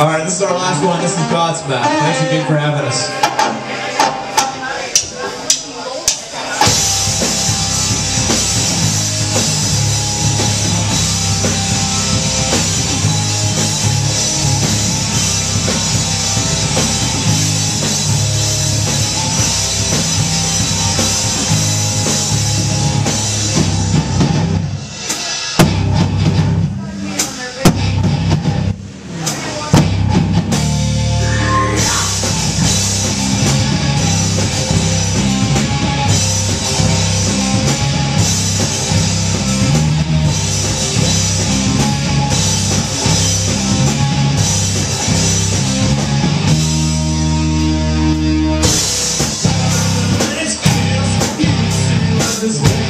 All right, this is our last one. This is Godsmack. Thanks again for having us. This as well.